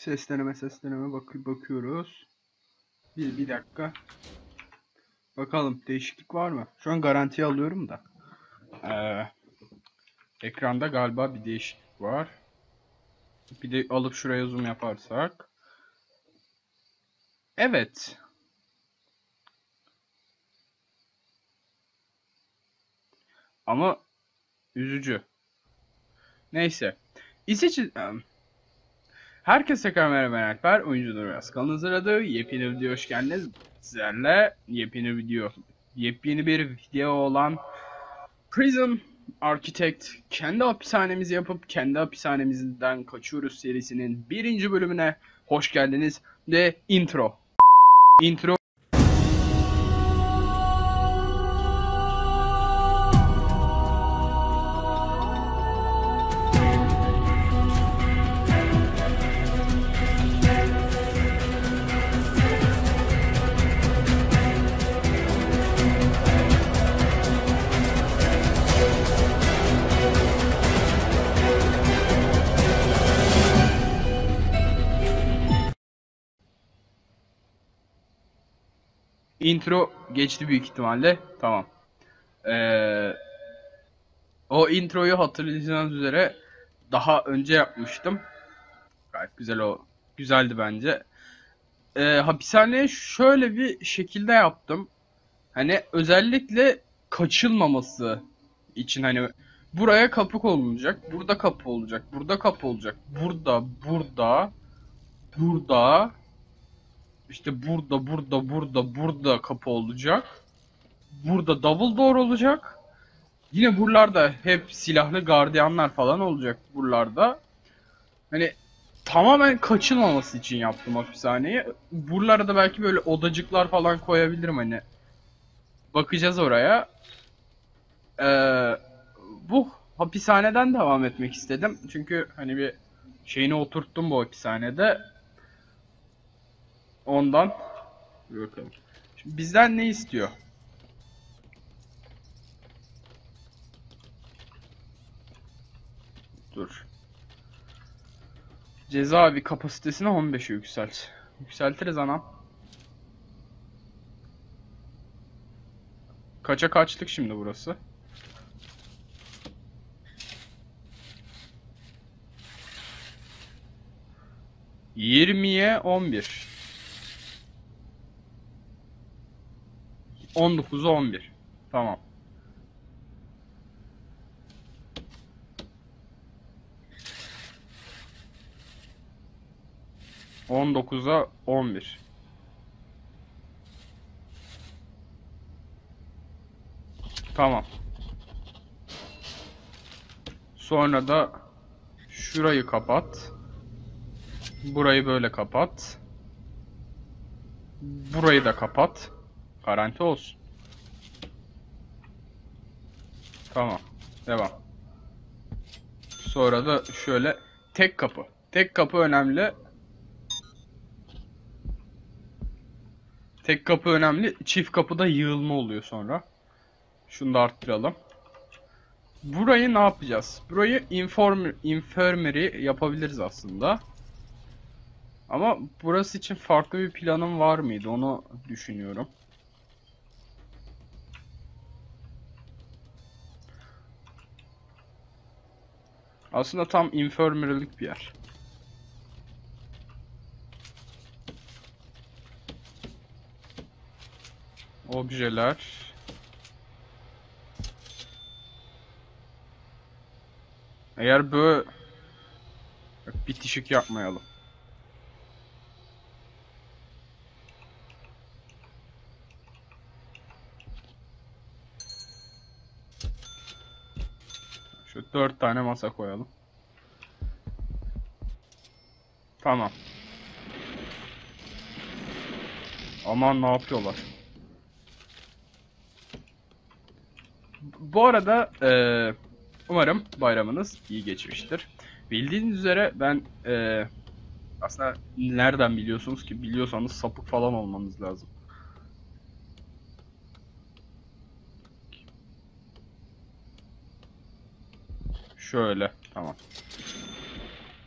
Ses deneme ses deneme bak bakıyoruz. Bir, bir dakika. Bakalım değişiklik var mı? Şu an garantiye alıyorum da. Ee, ekranda galiba bir değişiklik var. Bir de alıp şuraya zoom yaparsak. Evet. Ama üzücü. Neyse. İsveç... Herkese ben Alper. Oyuncu Nurayaz kanalın hazırladığı yepyeni video hoş geldiniz. Sizlerle yepyeni video. Yepyeni bir video olan Prism Architect kendi hapishanemizi yapıp kendi hapishanemizden kaçıyoruz serisinin birinci bölümüne hoş geldiniz ve intro. Intro Intro geçti büyük ihtimalle. Tamam. Ee, o introyu hatırlayacağınız üzere daha önce yapmıştım. Gayet güzel o. Güzeldi bence. Ee, hapishaneye şöyle bir şekilde yaptım. Hani özellikle kaçılmaması için hani buraya kapı konulacak, burada kapı olacak, burada kapı olacak, burada, burada, burada, işte burada, burada, burada, burada kapı olacak. Burada double door olacak. Yine buralarda hep silahlı gardiyanlar falan olacak buralarda. Hani tamamen kaçınmaması için yaptım hapishaneyi. Buralara da belki böyle odacıklar falan koyabilirim hani. Bakacağız oraya. Ee, bu hapishaneden devam etmek istedim. Çünkü hani bir şeyini oturttum bu hapishanede. Ondan bir bakalım. Şimdi bizden ne istiyor? Dur. Cezaevi kapasitesini 15'e yükselt. Yükseltiriz anam. Kaça kaçtık şimdi burası? Yirmiye on bir. 19'a 11. Tamam. On dokuza on bir. Tamam. Sonra da şurayı kapat. Burayı böyle kapat. Burayı da kapat. Garanti olsun. Tamam. Devam. Sonra da şöyle tek kapı. Tek kapı önemli. Tek kapı önemli. Çift kapıda yığılma oluyor sonra. Şunu da arttıralım. Burayı ne yapacağız? Burayı inform infirmary yapabiliriz aslında. Ama burası için farklı bir planım var mıydı? Onu düşünüyorum. Aslında tam infirmary'lik bir yer. Objeler. Eğer böyle bitişik yapmayalım. Şu dört tane masa koyalım. Tamam. Aman ne yapıyorlar? Bu arada eee, umarım bayramınız iyi geçmiştir. Bildiğiniz üzere ben eee, aslında nereden biliyorsunuz ki? Biliyorsanız sapık falan olmanız lazım. Şöyle. Tamam.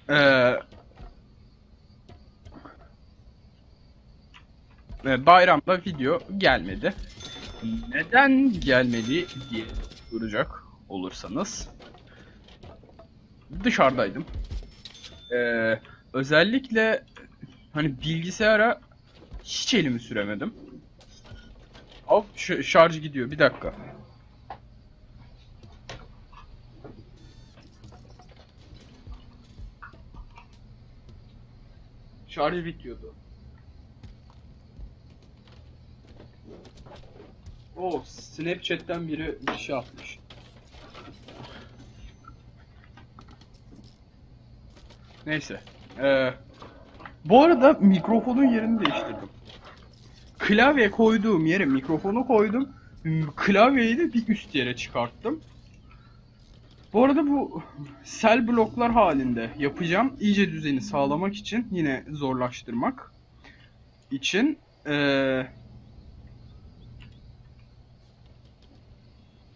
Ee, bayramda video gelmedi. Neden gelmedi diye soracak olursanız. Dışarıdaydım. Ee, özellikle hani bilgisayara hiç elimi süremedim. Hop şarj gidiyor bir dakika. Şarj bitiyordu. Oh, Snapchat'ten biri bir şey atmış. Neyse. Ee, bu arada mikrofonun yerini değiştirdim. Klavye koyduğum yere mikrofonu koydum. Klavyeyi de bir üst yere çıkarttım. Bu arada bu sel bloklar halinde yapacağım. İyice düzeni sağlamak için yine zorlaştırmak için ee,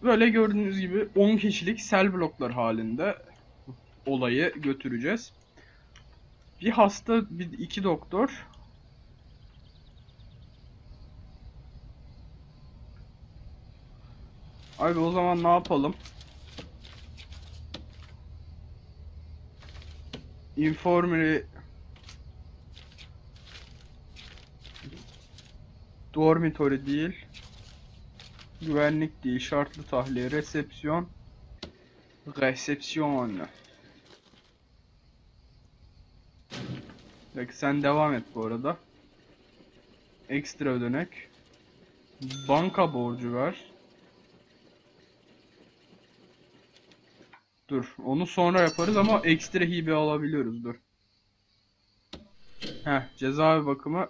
böyle gördüğünüz gibi 10 kişilik sel bloklar halinde olayı götüreceğiz. Bir hasta, bir iki doktor. Abi o zaman ne yapalım? Infirmary Dormitory değil. Güvenlik değil. Şartlı tahliye. Resepsiyon. Resepsiyon. Peki sen devam et bu arada. Ekstra ödenek. Banka borcu ver. Dur, onu sonra yaparız ama ekstra hibe alabiliyoruz. Dur. Heh, cezaevi bakımı.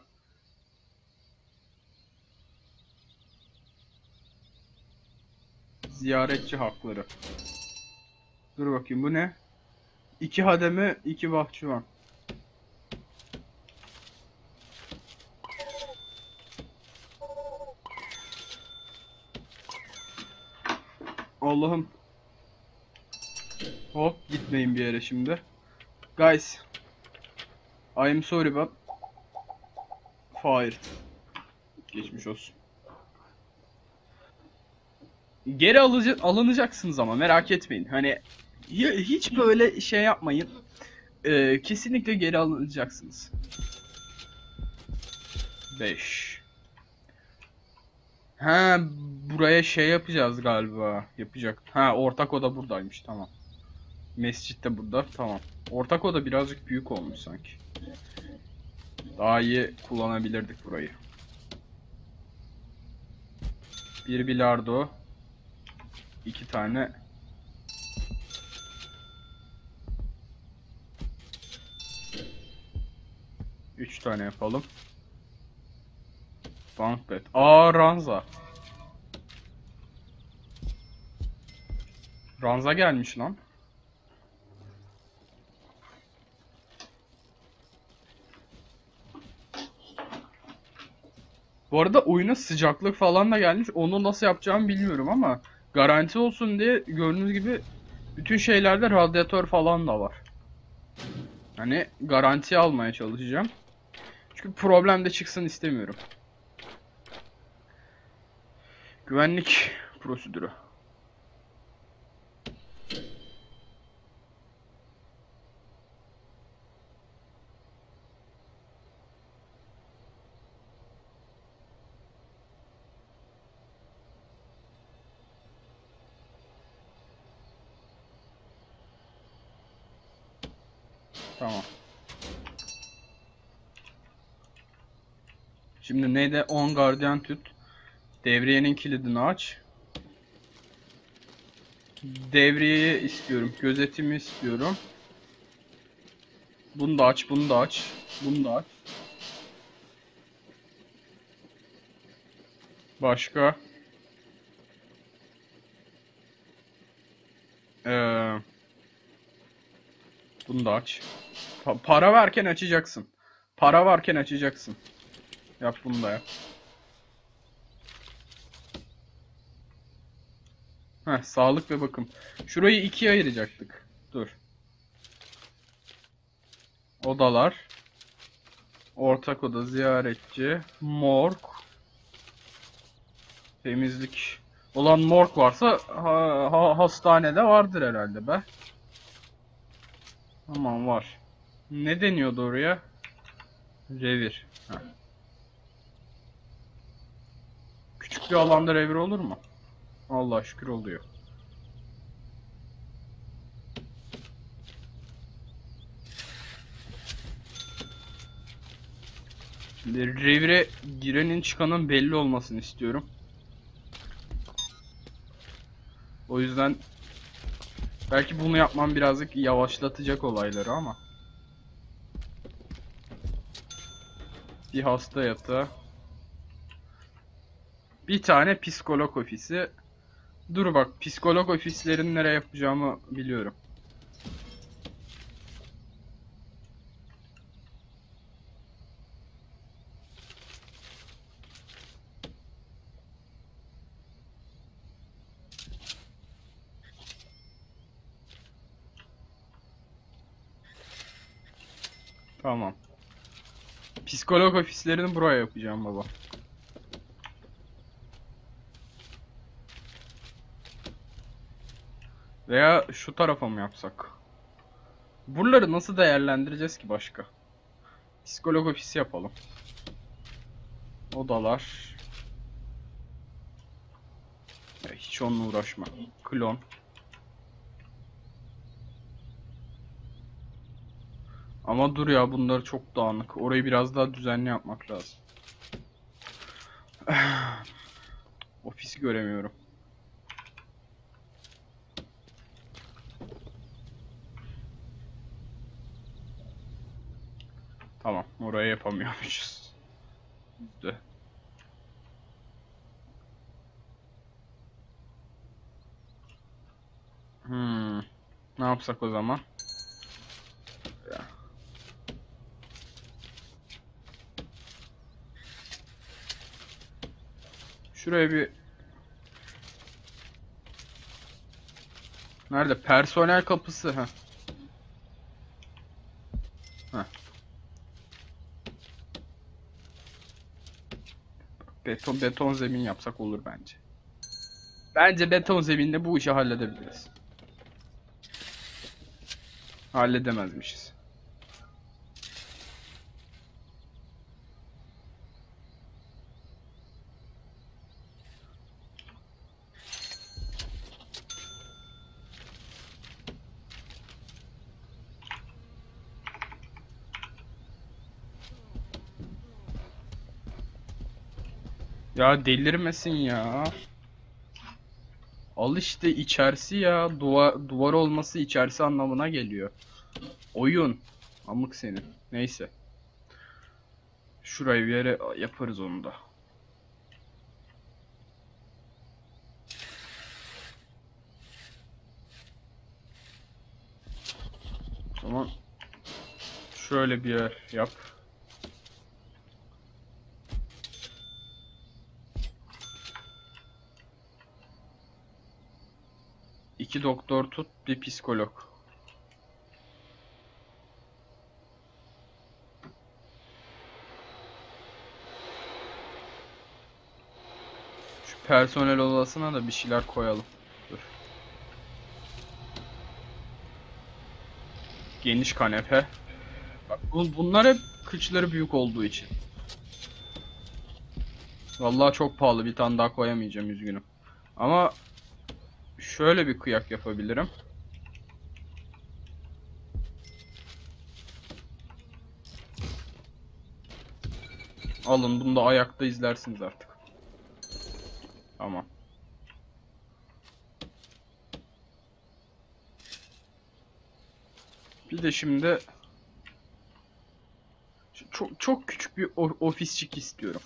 Ziyaretçi hakları. Dur bakayım bu ne? İki hademe, iki bahçıvan. Allah'ım. Hop gitmeyin bir yere şimdi. Guys. I am sorry but fired. Geçmiş olsun. Geri alıcı, alınacaksınız ama merak etmeyin. Hani hi- hiç böyle şey yapmayın. Ee, kesinlikle geri alınacaksınız. 5. Ha buraya şey yapacağız galiba. Yapacak. Ha ortak oda buradaymış tamam. Mescit de burada tamam. Ortak oda birazcık büyük olmuş sanki. Daha iyi kullanabilirdik burayı. Bir bilardo. iki tane Üç tane yapalım. Bankbet. Aa Ranza. Ranza gelmiş lan. Arada oyuna sıcaklık falan da gelmiş. Onu nasıl yapacağımı bilmiyorum ama garanti olsun diye gördüğünüz gibi bütün şeylerde radyatör falan da var. Hani garanti almaya çalışacağım. Çünkü problem de çıksın istemiyorum. Güvenlik prosedürü. Tamam. Şimdi neydi? 10 gardiyan tut. Devriyenin kilidini aç. Devriyeyi istiyorum. Gözetimi istiyorum. Bunu da aç, bunu da aç. Bunu da aç. Başka? Ee, bunu da aç. Pa- para varken açacaksın. Para varken açacaksın. Yap bunu da yap. Heh, sağlık ve bakım. Şurayı ikiye ayıracaktık. Dur. Odalar. Ortak oda ziyaretçi. Morg. Temizlik. Olan morg varsa ha- ha- hastanede vardır herhalde be. Aman var. Ne deniyordu oraya? Revir. Ha. Küçük bir alanda revir olur mu? Allah şükür oluyor. Revire girenin çıkanın belli olmasını istiyorum. O yüzden belki bunu yapmam birazcık yavaşlatacak olayları ama. Bir hasta yatağı. Bir tane psikolog ofisi. Dur bak psikolog ofislerini nereye yapacağımı biliyorum. Tamam. Psikolog ofislerini buraya yapacağım baba. Veya şu tarafa mı yapsak? Buraları nasıl değerlendireceğiz ki başka? Psikolog ofisi yapalım. Odalar. Ya hiç onunla uğraşma. Klon. Ama dur ya bunlar çok dağınık. Orayı biraz daha düzenli yapmak lazım. Ofisi göremiyorum. Tamam, oraya yapamıyormuşuz. Yüzde. Hmm. Ne yapsak o zaman? Şuraya bir Nerede? Personel kapısı. ha. Beton beton zemin yapsak olur bence. Bence beton zeminde bu işi halledebiliriz. Halledemezmişiz. Ya delirmesin ya. Al işte içerisi ya. Duvar, duvar olması içerisi anlamına geliyor. Oyun. Amık senin. Neyse. Şurayı bir yere yaparız onu da. O zaman şöyle bir yer yap. İki doktor tut, bir psikolog. Şu personel odasına da bir şeyler koyalım. Dur. Geniş kanepe. Bak bu- bunlar hep kıçları büyük olduğu için. Vallahi çok pahalı bir tane daha koyamayacağım üzgünüm. Ama şöyle bir kıyak yapabilirim. Alın bunu da ayakta izlersiniz artık. Tamam. Bir de şimdi çok çok küçük bir ofisçik istiyorum.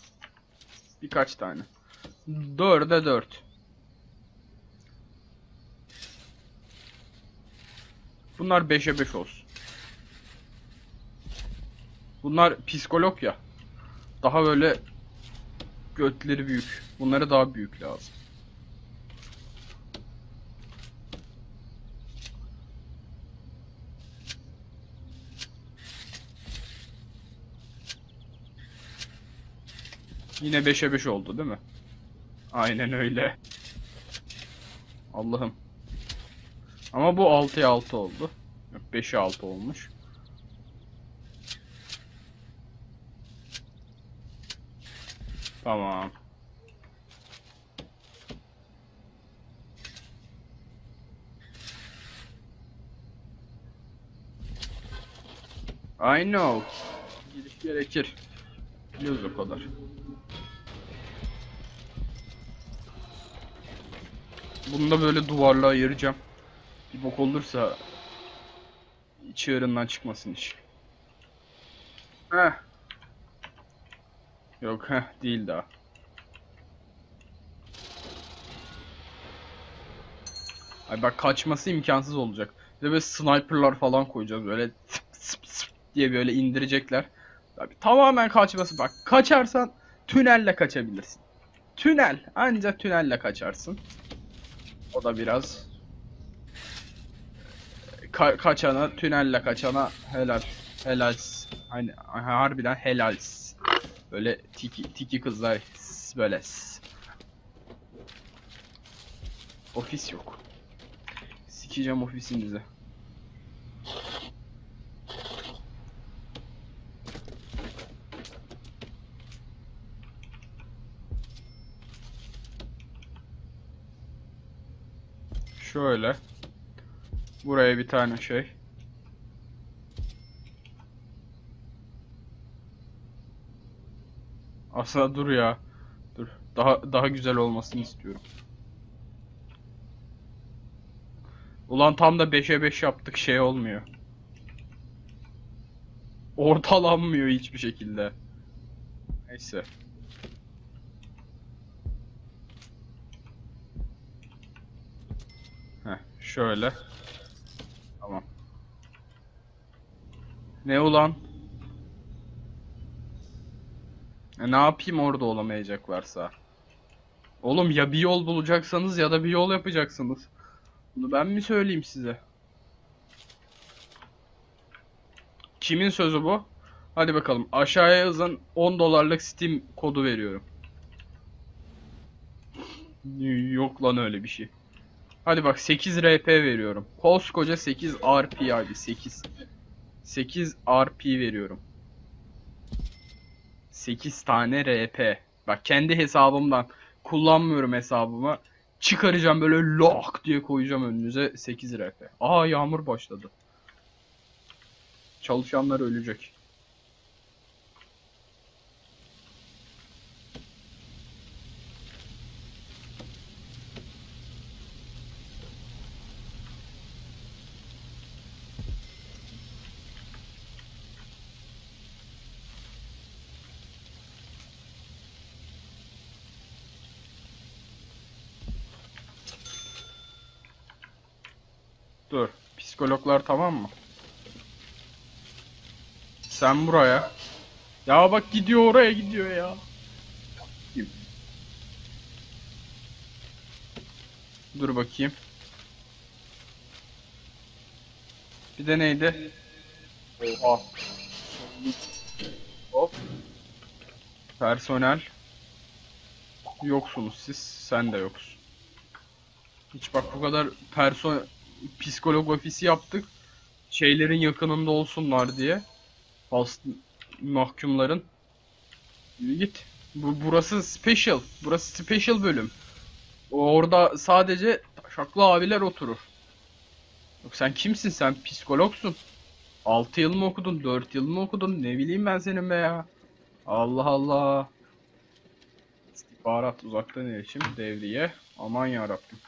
Birkaç tane. Dörde dört. Bunlar 5'e 5 olsun. Bunlar psikolog ya. Daha böyle götleri büyük. Bunlara daha büyük lazım. Yine 5'e 5 oldu değil mi? Aynen öyle. Allah'ım. Ama bu 6'ya 6 oldu. Yok 5'e 6 olmuş. Tamam. I know. Giriş gerekir. Biliyoruz o kadar. Bunu da böyle duvarla ayıracağım. Bir bok olursa çığırından çıkmasın iş. Heh. Yok heh değil daha. Ay bak kaçması imkansız olacak. Bir de böyle sniperlar falan koyacağız böyle sıp sıp sıp diye böyle indirecekler. Abi tamamen kaçması bak kaçarsan tünelle kaçabilirsin. Tünel ancak tünelle kaçarsın. O da biraz ka- kaçana tünelle kaçana helal helal. Hani harbiden helal. Böyle tiki tiki kızlar böyle. Ofis yok. Sikeceğim ofisinizi. Şöyle. Buraya bir tane şey. Aslında dur ya. Dur. Daha daha güzel olmasını istiyorum. Ulan tam da 5'e 5 yaptık şey olmuyor. Ortalanmıyor hiçbir şekilde. Neyse. Heh, şöyle. Ne ulan? E, ne yapayım orada olamayacaklarsa? Oğlum ya bir yol bulacaksanız ya da bir yol yapacaksınız. Bunu ben mi söyleyeyim size? Kimin sözü bu? Hadi bakalım aşağıya yazın 10 dolarlık Steam kodu veriyorum. Yok lan öyle bir şey. Hadi bak 8 RP veriyorum. Koskoca 8 RP abi 8. 8 RP veriyorum. 8 tane RP. Bak kendi hesabımdan kullanmıyorum hesabıma. Çıkaracağım böyle lock diye koyacağım önünüze 8 RP. Aa yağmur başladı. Çalışanlar ölecek. Dur. Psikologlar tamam mı? Sen buraya. Ya bak gidiyor oraya gidiyor ya. Dur bakayım. Bir de neydi? Oha. Hop. Personel. Yoksunuz siz. Sen de yoksun. Hiç bak bu kadar person psikolog ofisi yaptık. Şeylerin yakınında olsunlar diye. Hasta mahkumların. Git. Bu burası special. Burası special bölüm. Orada sadece şaklı abiler oturur. Yok sen kimsin sen? Psikologsun. 6 yıl mı okudun? 4 yıl mı okudun? Ne bileyim ben senin be ya. Allah Allah. İstihbarat uzaktan iletişim devriye. Aman yarabbim.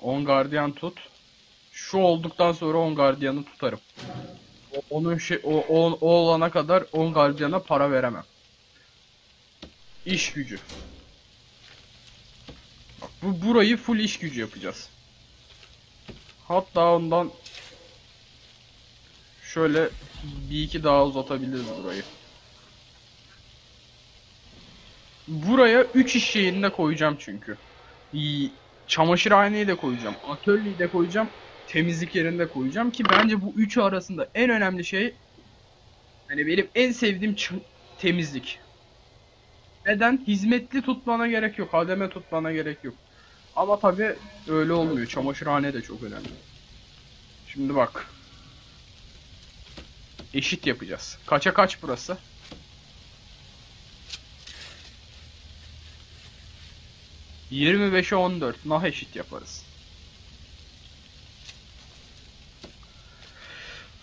10 gardiyan tut. Şu olduktan sonra 10 gardiyanı tutarım. Onun şey o, o, o olana kadar 10 gardiyana para veremem. İş gücü. Bak bu burayı full iş gücü yapacağız. Hatta ondan şöyle bir iki daha uzatabiliriz burayı. Buraya 3 iş şeyini de koyacağım çünkü. İyi, Çamaşırhaneyi de koyacağım. Atölyeyi de koyacağım. Temizlik yerini de koyacağım ki bence bu üçü arasında en önemli şey hani benim en sevdiğim temizlik. Neden? Hizmetli tutmana gerek yok. Hademe tutmana gerek yok. Ama tabi öyle olmuyor. Çamaşırhane de çok önemli. Şimdi bak. Eşit yapacağız. Kaça kaç burası? Yirmi beşe on dört. Nah eşit yaparız.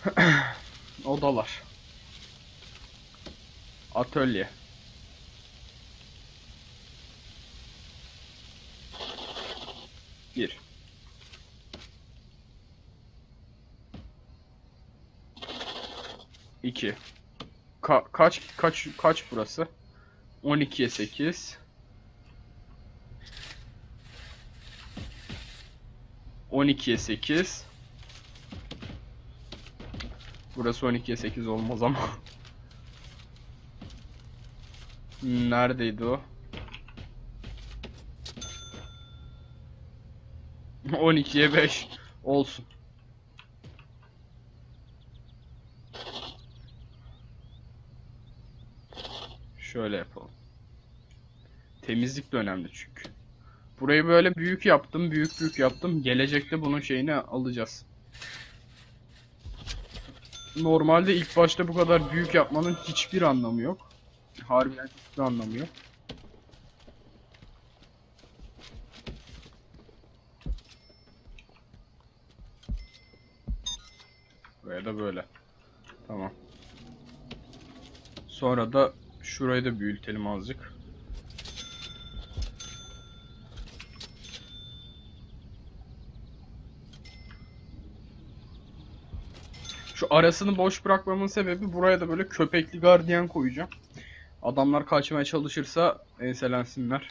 Odalar. Atölye. Bir. İki. Ka kaç kaç kaç burası? 12'ye 8. 12'ye 8. Burası 12'ye 8 olmaz ama. Neredeydi o? 12'ye 5 olsun. Şöyle yapalım. Temizlik de önemli çünkü. Burayı böyle büyük yaptım, büyük büyük yaptım. Gelecekte bunun şeyini alacağız. Normalde ilk başta bu kadar büyük yapmanın hiçbir anlamı yok. Harbiden hiçbir anlamı yok. Buraya da böyle. Tamam. Sonra da şurayı da büyütelim azıcık. Şu arasını boş bırakmamın sebebi buraya da böyle köpekli gardiyan koyacağım. Adamlar kaçmaya çalışırsa enselensinler.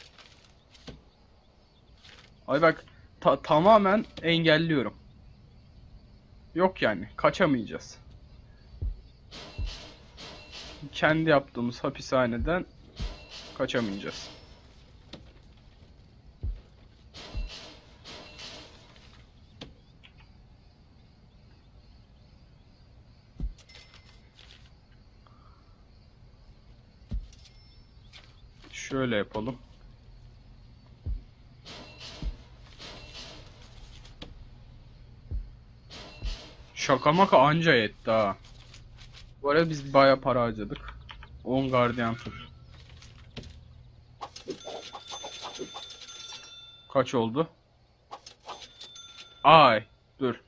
Ay bak ta- tamamen engelliyorum. Yok yani kaçamayacağız. Kendi yaptığımız hapishaneden kaçamayacağız. Şöyle yapalım. Şaka maka anca yetti ha. Bu arada biz baya para harcadık. 10 gardiyan tut. Kaç oldu? Ay dur.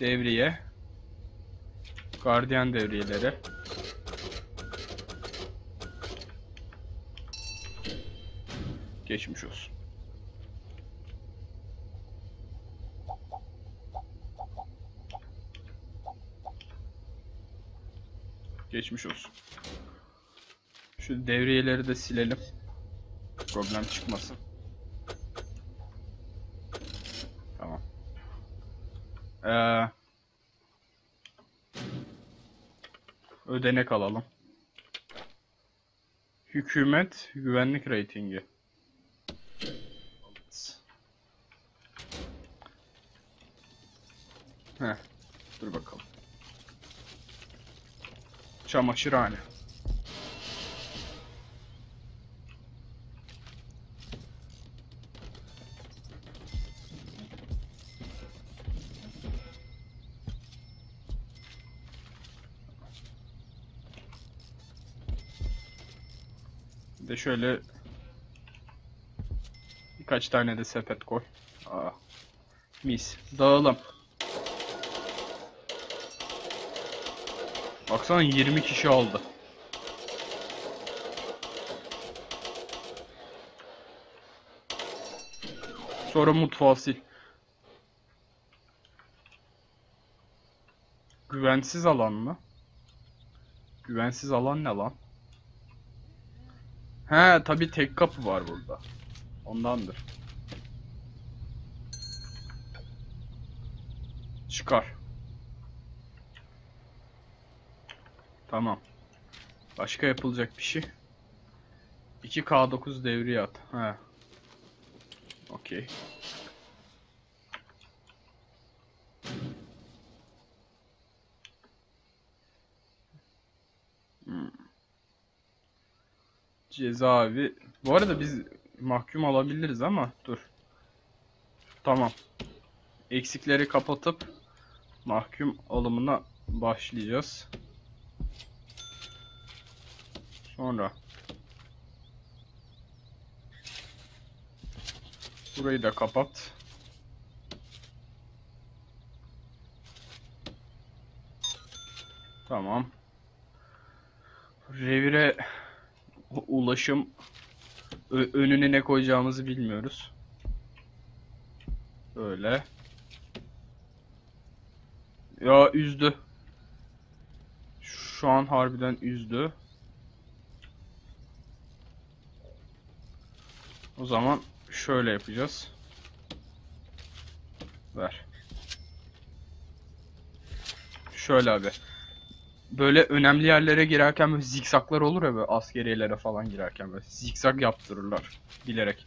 Devriye. Gardiyan devriyeleri. Geçmiş olsun. Geçmiş olsun. Şu devriyeleri de silelim. Problem çıkmasın. Tamam. Ee, ödenek alalım. Hükümet güvenlik reytingi. Heh, dur bakalım. Çamaşırhane. Bir de şöyle birkaç tane de sepet koy. Aa, mis. Dağılım. Baksana 20 kişi aldı. Sonra mutfağı sil. Güvensiz alan mı? Güvensiz alan ne lan? He tabi tek kapı var burada. Ondandır. Çıkar. Tamam. Başka yapılacak bir şey. 2K9 devriye at. He. Okey. Hmm. Cezaevi. Bu arada biz mahkum olabiliriz ama dur. Tamam. Eksikleri kapatıp mahkum alımına başlayacağız. Sonra burayı da kapat. Tamam. Revire ulaşım önüne ne koyacağımızı bilmiyoruz. Böyle. Ya üzdü. Şu an harbiden üzdü. O zaman şöyle yapacağız. Ver. Şöyle abi. Böyle önemli yerlere girerken böyle zikzaklar olur ya böyle askeriyelere falan girerken böyle zikzak yaptırırlar bilerek.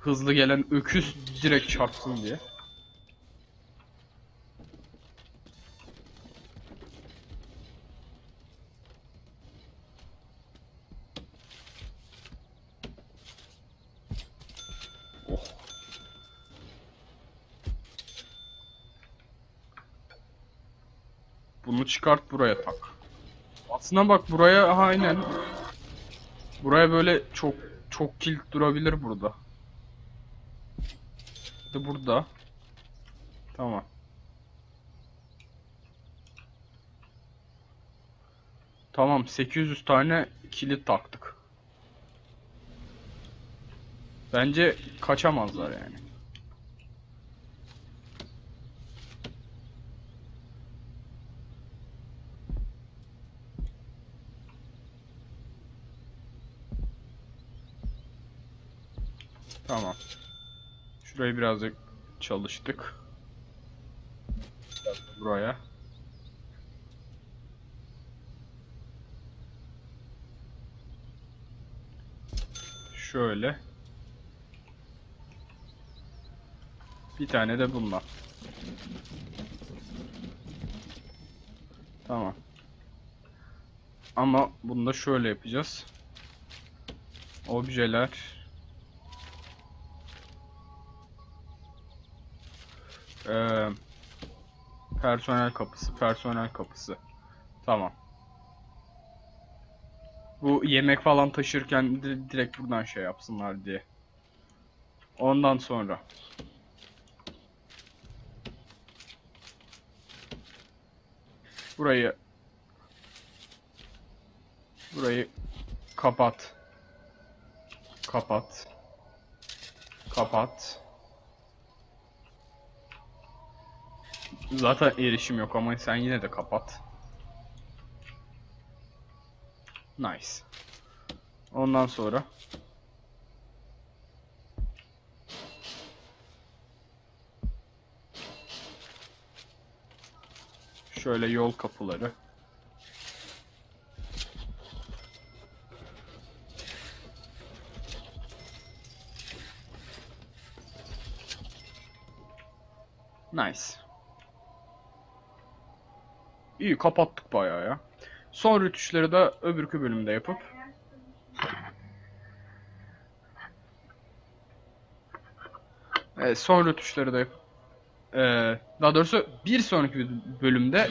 Hızlı gelen öküz direkt çarpsın diye. Bunu çıkart buraya tak. Aslında bak buraya aynen. Buraya böyle çok çok kilit durabilir burada. De burada. Tamam. Tamam 800 tane kilit taktık. Bence kaçamazlar yani. Tamam. Şurayı birazcık çalıştık. Buraya. Şöyle. Bir tane de bundan. Tamam. Ama bunu da şöyle yapacağız. Objeler. Ee, personel kapısı, personel kapısı. Tamam. Bu yemek falan taşırken di- direkt buradan şey yapsınlar diye. Ondan sonra. Burayı Burayı kapat. Kapat. Kapat. Zaten erişim yok ama sen yine de kapat. Nice. Ondan sonra şöyle yol kapıları. İyi kapattık bayağı ya. Son rütuşları da öbürkü bölümde yapıp Evet, son rötuşları da yap- Ee, daha doğrusu bir sonraki bölümde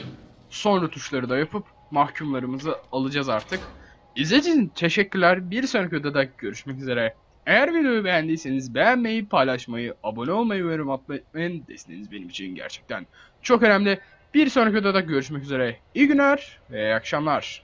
son rötuşları da yapıp mahkumlarımızı alacağız artık. İzlediğiniz için teşekkürler. Bir sonraki videoda görüşmek üzere. Eğer videoyu beğendiyseniz beğenmeyi, paylaşmayı, abone olmayı ve yorum atmayı unutmayın. Desteğiniz benim için gerçekten çok önemli. Bir sonraki videoda görüşmek üzere. İyi günler ve iyi akşamlar.